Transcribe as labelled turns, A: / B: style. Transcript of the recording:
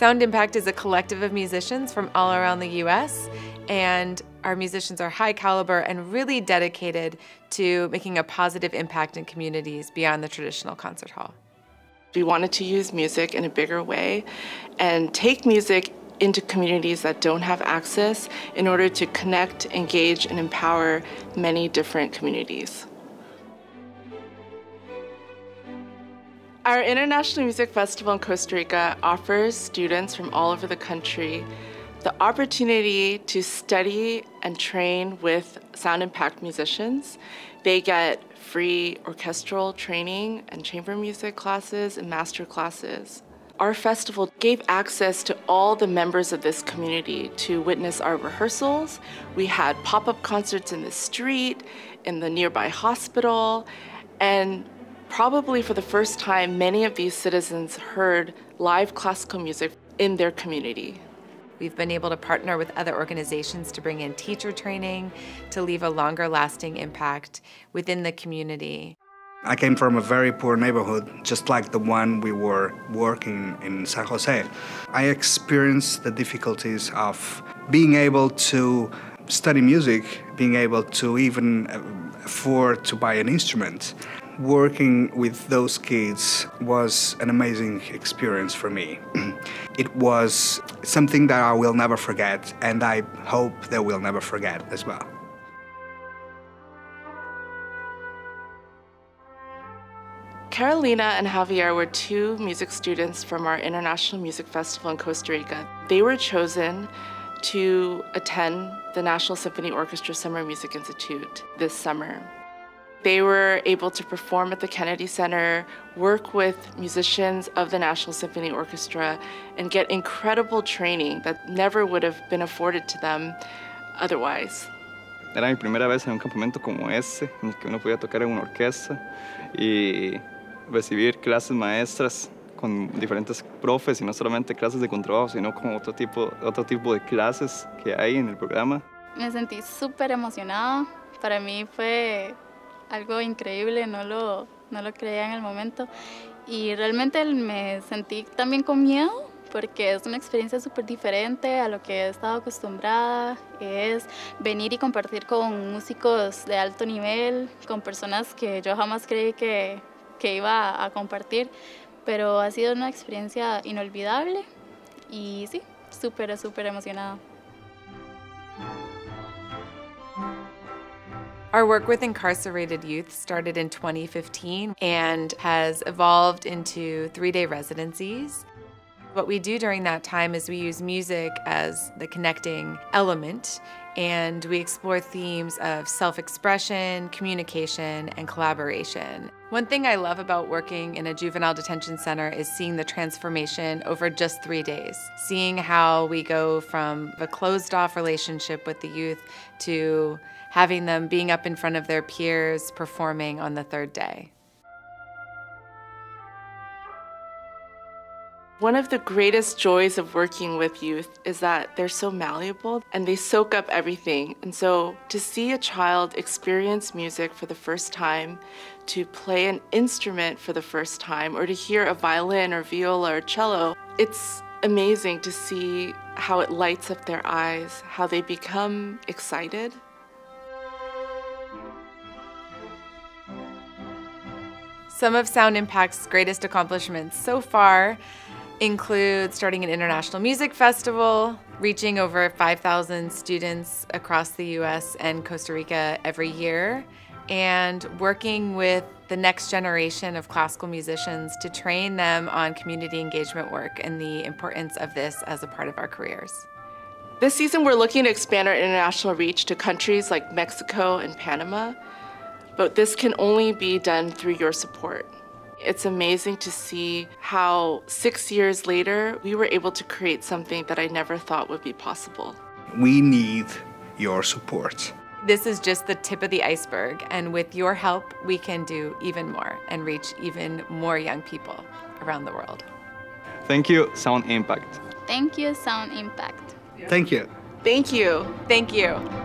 A: Sound Impact is a collective of musicians from all around the US, and our musicians are high caliber and really dedicated to making a positive impact in communities beyond the traditional concert hall.
B: We wanted to use music in a bigger way and take music into communities that don't have access in order to connect, engage, and empower many different communities. Our International Music Festival in Costa Rica offers students from all over the country the opportunity to study and train with Sound Impact musicians. They get free orchestral training and chamber music classes and master classes. Our festival gave access to all the members of this community to witness our rehearsals. We had pop-up concerts in the street, in the nearby hospital, and probably for the first time, many of these citizens heard live classical music in their community.
A: We've been able to partner with other organizations to bring in teacher training to leave a longer lasting impact within the community.
C: I came from a very poor neighborhood, just like the one we were working in San Jose. I experienced the difficulties of being able to study music, being able to even uh, afford to buy an instrument working with those kids was an amazing experience for me. it was something that I will never forget, and I hope they will never forget as well.
B: Carolina and Javier were two music students from our International Music Festival in Costa Rica. They were chosen to attend the National Symphony Orchestra Summer Music Institute this summer. They were able to perform at the Kennedy Center, work with musicians of the National Symphony Orchestra, and get incredible training that never would have been afforded to them otherwise.
D: Era mi primera vez en un campamento como este, en el que uno podía tocar en una orquesta y recibir clases maestras con diferentes profes y no solamente clases de contrabajo, sino con otro tipo, otro tipo de clases que hay en el programa.
E: Me sentí súper emocionada. Para mí fue algo increíble, no lo, no lo creía en el momento. Y realmente me sentí también con miedo porque es una experiencia súper diferente a lo que he estado acostumbrada, es venir y compartir con músicos de alto nivel, con personas que yo jamás creí que, que iba a compartir, pero ha sido una experiencia inolvidable y sí, súper, súper emocionada.
A: Our work with incarcerated youth started in 2015 and has evolved into three day residencies. What we do during that time is we use music as the connecting element and we explore themes of self expression, communication, and collaboration. One thing I love about working in a juvenile detention center is seeing the transformation over just three days. Seeing how we go from a closed off relationship with the youth to having them being up in front of their peers performing on the third day.
B: One of the greatest joys of working with youth is that they're so malleable and they soak up everything. And so to see a child experience music for the first time, to play an instrument for the first time, or to hear a violin or viola or cello, it's amazing to see how it lights up their eyes, how they become excited.
A: Some of Sound Impact's greatest accomplishments so far include starting an international music festival, reaching over 5,000 students across the US and Costa Rica every year, and working with the next generation of classical musicians to train them on community engagement work and the importance of this as a part of our careers.
B: This season, we're looking to expand our international reach to countries like Mexico and Panama but this can only be done through your support. It's amazing to see how six years later, we were able to create something that I never thought would be possible.
C: We need your support.
A: This is just the tip of the iceberg, and with your help, we can do even more and reach even more young people around the world.
D: Thank you, Sound Impact.
E: Thank you, Sound Impact.
C: Thank you.
B: Thank you.
A: Thank you.